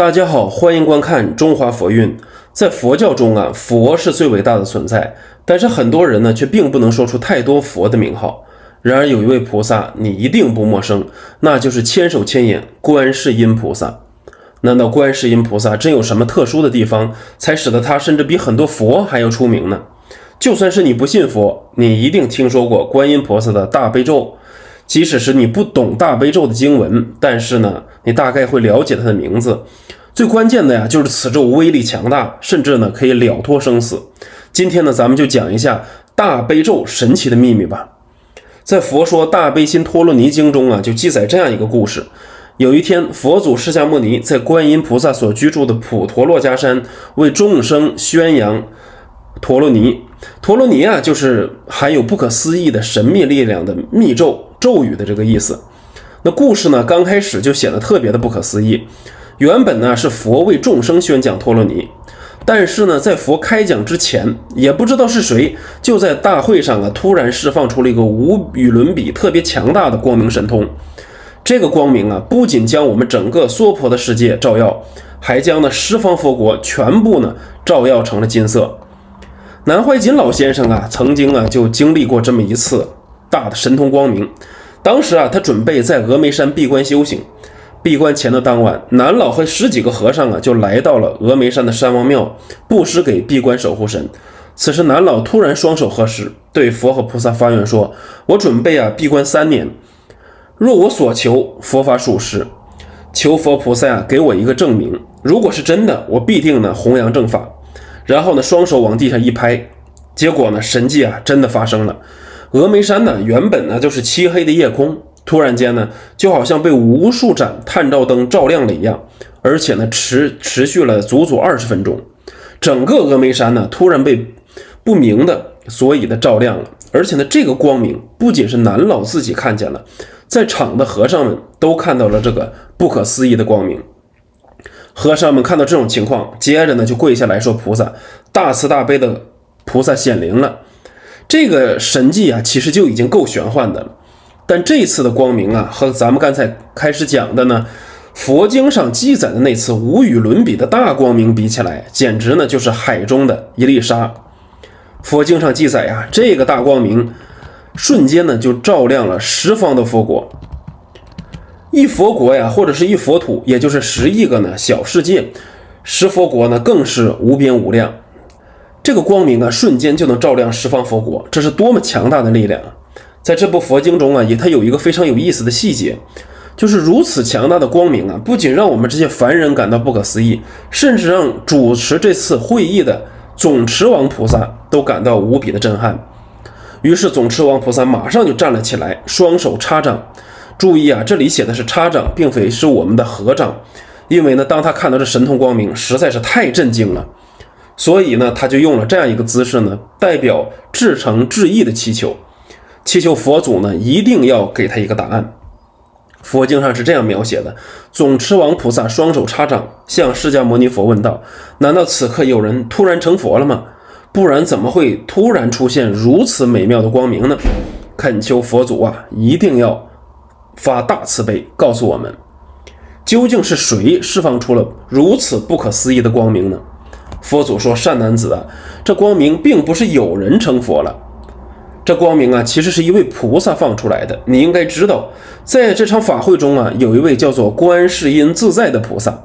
大家好，欢迎观看中华佛韵。在佛教中啊，佛是最伟大的存在，但是很多人呢却并不能说出太多佛的名号。然而有一位菩萨你一定不陌生，那就是千手千眼观世音菩萨。难道观世音菩萨真有什么特殊的地方，才使得他甚至比很多佛还要出名呢？就算是你不信佛，你一定听说过观音菩萨的大悲咒。即使是你不懂大悲咒的经文，但是呢，你大概会了解它的名字。最关键的呀，就是此咒威力强大，甚至呢可以了脱生死。今天呢，咱们就讲一下大悲咒神奇的秘密吧。在《佛说大悲心陀罗尼经》中啊，就记载这样一个故事：有一天，佛祖释迦牟尼在观音菩萨所居住的普陀洛迦山为众生宣扬陀罗尼。陀罗尼啊，就是含有不可思议的神秘力量的密咒。咒语的这个意思，那故事呢，刚开始就显得特别的不可思议。原本呢是佛为众生宣讲陀罗尼，但是呢，在佛开讲之前，也不知道是谁就在大会上啊突然释放出了一个无与伦比、特别强大的光明神通。这个光明啊，不仅将我们整个娑婆的世界照耀，还将呢十方佛国全部呢照耀成了金色。南怀瑾老先生啊，曾经啊就经历过这么一次。大的神通光明，当时啊，他准备在峨眉山闭关修行。闭关前的当晚，南老和十几个和尚啊，就来到了峨眉山的山王庙，布施给闭关守护神。此时，南老突然双手合十，对佛和菩萨发愿说：“我准备啊，闭关三年，若我所求佛法属实，求佛菩萨啊，给我一个证明。如果是真的，我必定呢弘扬正法。”然后呢，双手往地上一拍，结果呢，神迹啊，真的发生了。峨眉山呢，原本呢就是漆黑的夜空，突然间呢，就好像被无数盏探照灯照亮了一样，而且呢，持持续了足足二十分钟，整个峨眉山呢，突然被不明的所以的照亮了，而且呢，这个光明不仅是南老自己看见了，在场的和尚们都看到了这个不可思议的光明。和尚们看到这种情况，接着呢就跪下来说：“菩萨，大慈大悲的菩萨显灵了。”这个神迹啊，其实就已经够玄幻的了。但这次的光明啊，和咱们刚才开始讲的呢，佛经上记载的那次无与伦比的大光明比起来，简直呢就是海中的一粒沙。佛经上记载呀，这个大光明瞬间呢就照亮了十方的佛国，一佛国呀，或者是一佛土，也就是十亿个呢小世界，十佛国呢更是无边无量。这个光明啊，瞬间就能照亮十方佛国，这是多么强大的力量！在这部佛经中啊，也它有一个非常有意思的细节，就是如此强大的光明啊，不仅让我们这些凡人感到不可思议，甚至让主持这次会议的总持王菩萨都感到无比的震撼。于是总持王菩萨马上就站了起来，双手插掌。注意啊，这里写的是插掌，并非是我们的合掌，因为呢，当他看到这神通光明，实在是太震惊了。所以呢，他就用了这样一个姿势呢，代表至诚至意的祈求，祈求佛祖呢一定要给他一个答案。佛经上是这样描写的：总持王菩萨双手插掌，向释迦牟尼佛问道：“难道此刻有人突然成佛了吗？不然怎么会突然出现如此美妙的光明呢？恳求佛祖啊，一定要发大慈悲，告诉我们，究竟是谁释放出了如此不可思议的光明呢？”佛祖说：“善男子啊，这光明并不是有人成佛了，这光明啊，其实是一位菩萨放出来的。你应该知道，在这场法会中啊，有一位叫做观世音自在的菩萨。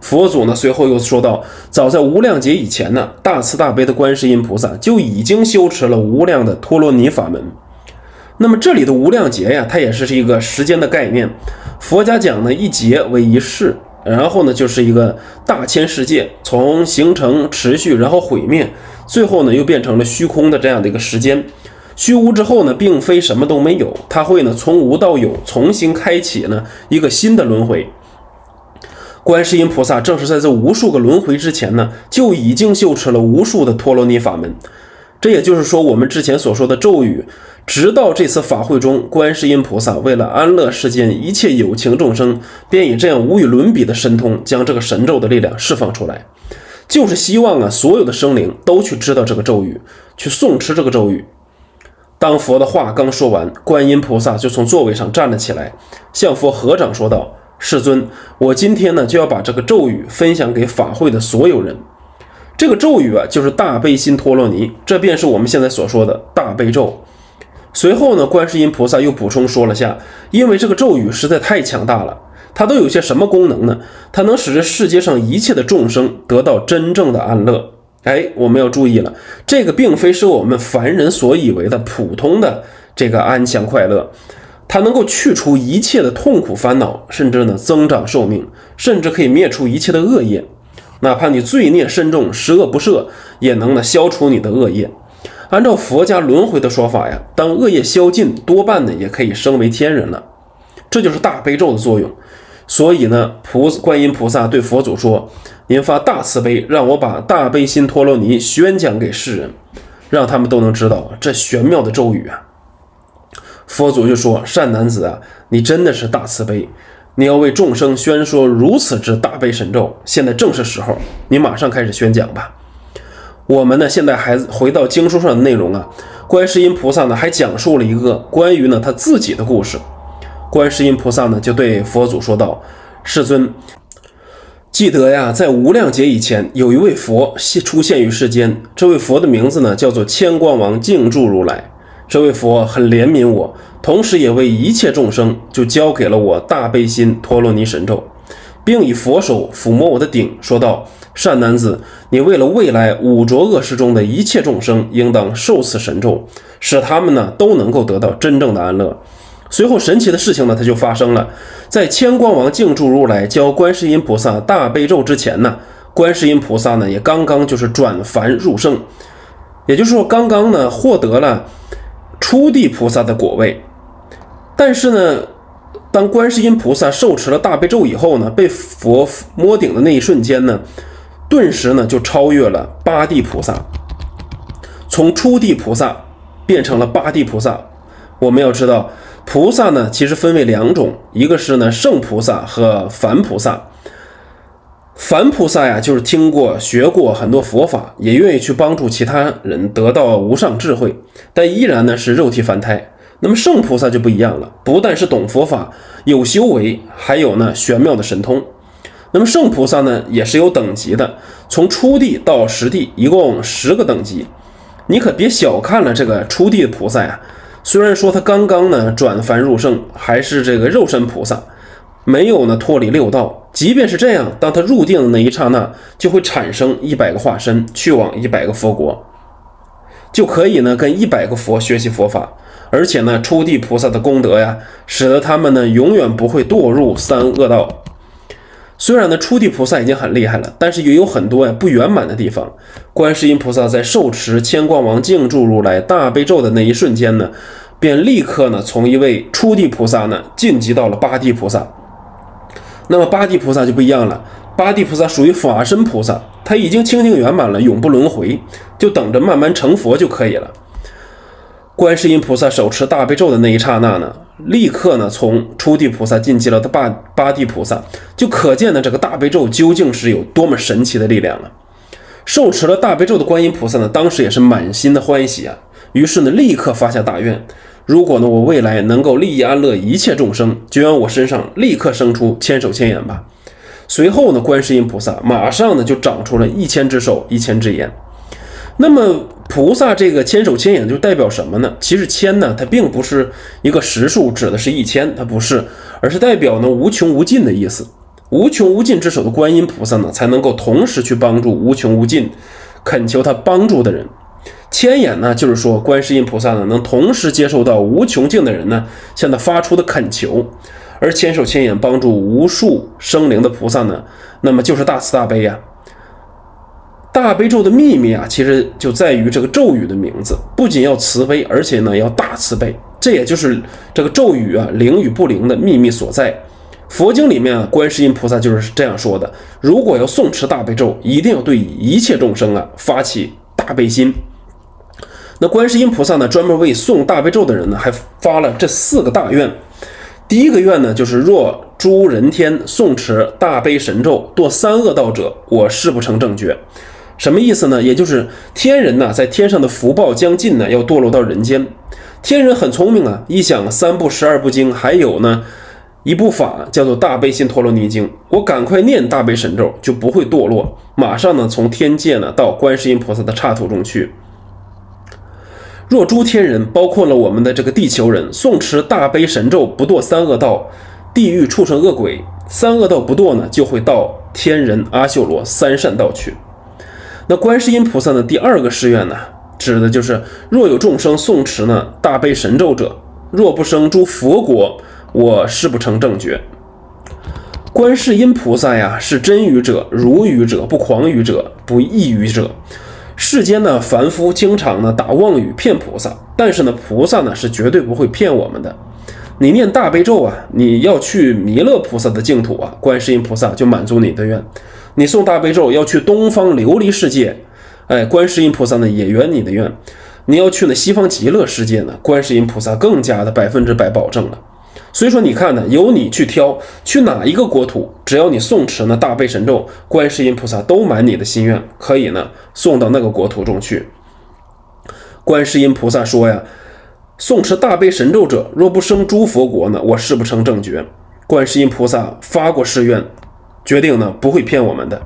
佛祖呢，随后又说道：早在无量劫以前呢，大慈大悲的观世音菩萨就已经修持了无量的陀罗尼法门。那么这里的无量劫呀，它也是一个时间的概念。佛家讲呢，一劫为一世。”然后呢，就是一个大千世界从形成、持续，然后毁灭，最后呢又变成了虚空的这样的一个时间。虚无之后呢，并非什么都没有，它会呢从无到有，重新开启呢一个新的轮回。观世音菩萨正是在这无数个轮回之前呢，就已经修持了无数的陀罗尼法门。这也就是说，我们之前所说的咒语。直到这次法会中，观世音菩萨为了安乐世间一切有情众生，便以这样无与伦比的神通，将这个神咒的力量释放出来，就是希望啊，所有的生灵都去知道这个咒语，去诵持这个咒语。当佛的话刚说完，观音菩萨就从座位上站了起来，向佛合掌说道：“世尊，我今天呢就要把这个咒语分享给法会的所有人。这个咒语啊，就是大悲心陀罗尼，这便是我们现在所说的大悲咒。随后呢，观世音菩萨又补充说了下，因为这个咒语实在太强大了，它都有些什么功能呢？它能使这世界上一切的众生得到真正的安乐。哎，我们要注意了，这个并非是我们凡人所以为的普通的这个安详快乐，它能够去除一切的痛苦烦恼，甚至呢增长寿命，甚至可以灭除一切的恶业。哪怕你罪孽深重，十恶不赦，也能呢消除你的恶业。按照佛家轮回的说法呀，当恶业消尽，多半呢也可以升为天人了。这就是大悲咒的作用。所以呢，菩观音菩萨对佛祖说：“您发大慈悲，让我把大悲心陀罗尼宣讲给世人，让他们都能知道这玄妙的咒语啊。”佛祖就说：“善男子啊，你真的是大慈悲。”你要为众生宣说如此之大悲神咒，现在正是时候，你马上开始宣讲吧。我们呢，现在还回到经书上的内容啊。观世音菩萨呢，还讲述了一个关于呢他自己的故事。观世音菩萨呢，就对佛祖说道：“世尊，记得呀，在无量劫以前，有一位佛现出现于世间，这位佛的名字呢，叫做千光王净住如来。这位佛很怜悯我。”同时，也为一切众生，就交给了我大悲心陀罗尼神咒，并以佛手抚摸我的顶，说道：“善男子，你为了未来五浊恶世中的一切众生，应当受此神咒，使他们呢都能够得到真正的安乐。”随后，神奇的事情呢，它就发生了。在千光王静住如来教观世音菩萨大悲咒之前呢，观世音菩萨呢也刚刚就是转凡入圣，也就是说，刚刚呢获得了初地菩萨的果位。但是呢，当观世音菩萨受持了大悲咒以后呢，被佛摸顶的那一瞬间呢，顿时呢就超越了八地菩萨，从初地菩萨变成了八地菩萨。我们要知道，菩萨呢其实分为两种，一个是呢圣菩萨和凡菩萨。凡菩萨呀，就是听过学过很多佛法，也愿意去帮助其他人得到无上智慧，但依然呢是肉体凡胎。那么圣菩萨就不一样了，不但是懂佛法、有修为，还有呢玄妙的神通。那么圣菩萨呢也是有等级的，从初地到十地，一共十个等级。你可别小看了这个初地的菩萨呀，虽然说他刚刚呢转凡入圣，还是这个肉身菩萨，没有呢脱离六道。即便是这样，当他入定的那一刹那，就会产生一百个化身，去往一百个佛国，就可以呢跟一百个佛学习佛法。而且呢，初地菩萨的功德呀，使得他们呢永远不会堕入三恶道。虽然呢，初地菩萨已经很厉害了，但是也有很多呀不圆满的地方。观世音菩萨在受持千光王静住如来大悲咒的那一瞬间呢，便立刻呢从一位初地菩萨呢晋级到了八地菩萨。那么八地菩萨就不一样了，八地菩萨属于法身菩萨，他已经清净圆满了，永不轮回，就等着慢慢成佛就可以了。观世音菩萨手持大悲咒的那一刹那呢，立刻呢从初地菩萨晋级了他八八地菩萨，就可见呢这个大悲咒究竟是有多么神奇的力量了。受持了大悲咒的观音菩萨呢，当时也是满心的欢喜啊，于是呢立刻发下大愿：如果呢我未来能够利益安乐一切众生，就让我身上立刻生出千手千眼吧。随后呢，观世音菩萨马上呢就长出了一千只手，一千只眼。那么。菩萨这个千手千眼就代表什么呢？其实千呢，它并不是一个实数，指的是一千，它不是，而是代表呢无穷无尽的意思。无穷无尽之手的观音菩萨呢，才能够同时去帮助无穷无尽恳求他帮助的人。千眼呢，就是说观世音菩萨呢，能同时接受到无穷尽的人呢向他发出的恳求，而千手千眼帮助无数生灵的菩萨呢，那么就是大慈大悲呀。大悲咒的秘密啊，其实就在于这个咒语的名字，不仅要慈悲，而且呢要大慈悲。这也就是这个咒语啊灵与不灵的秘密所在。佛经里面啊，观世音菩萨就是这样说的：如果要诵持大悲咒，一定要对一切众生啊发起大悲心。那观世音菩萨呢，专门为诵大悲咒的人呢，还发了这四个大愿。第一个愿呢，就是若诸人天诵持大悲神咒堕三恶道者，我誓不成正觉。什么意思呢？也就是天人呐，在天上的福报将尽呢，要堕落到人间。天人很聪明啊，一想三不十二不精，还有呢，一部法叫做《大悲心陀罗尼经》，我赶快念大悲神咒，就不会堕落，马上呢从天界呢到观世音菩萨的刹土中去。若诸天人，包括了我们的这个地球人，诵持大悲神咒不堕三恶道，地狱畜生恶鬼；三恶道不堕呢，就会到天人阿修罗三善道去。那观世音菩萨的第二个誓愿呢，指的就是若有众生诵持呢大悲神咒者，若不生诸佛国，我誓不成正觉。观世音菩萨呀，是真语者、如语者、不诳语者、不异语者。世间呢，凡夫经常呢打妄语骗菩萨，但是呢，菩萨呢是绝对不会骗我们的。你念大悲咒啊，你要去弥勒菩萨的净土啊，观世音菩萨就满足你的愿。你诵大悲咒要去东方琉璃世界，哎，观世音菩萨呢也圆你的愿。你要去呢西方极乐世界呢，观世音菩萨更加的百分之百保证了。所以说，你看呢，由你去挑去哪一个国土，只要你诵持呢大悲神咒，观世音菩萨都满你的心愿，可以呢送到那个国土中去。观世音菩萨说呀，诵持大悲神咒者，若不生诸佛国呢，我誓不成正觉。观世音菩萨发过誓愿，决定呢不会骗我们的。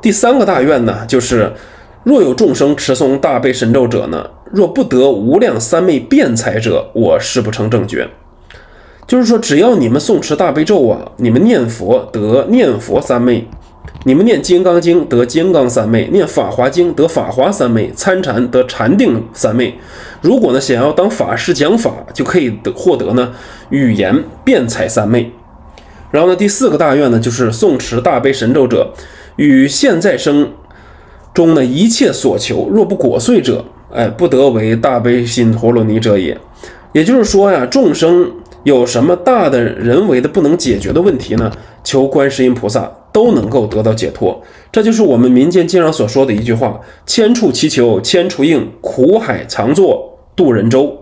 第三个大愿呢，就是若有众生持诵大悲神咒者呢，若不得无量三昧辩才者，我誓不成正觉。就是说，只要你们诵持大悲咒啊，你们念佛得念佛三昧，你们念金刚经得金刚三昧，念法华经得法华三昧，参禅得禅定三昧。如果呢想要当法师讲法，就可以得获得呢语言辩才三昧。然后呢，第四个大愿呢，就是诵持大悲神咒者，与现在生中呢一切所求，若不果遂者，哎，不得为大悲心陀罗尼者也。也就是说呀，众生。有什么大的人为的不能解决的问题呢？求观世音菩萨都能够得到解脱。这就是我们民间经常所说的一句话：“千处祈求千处应，苦海常作渡人舟。”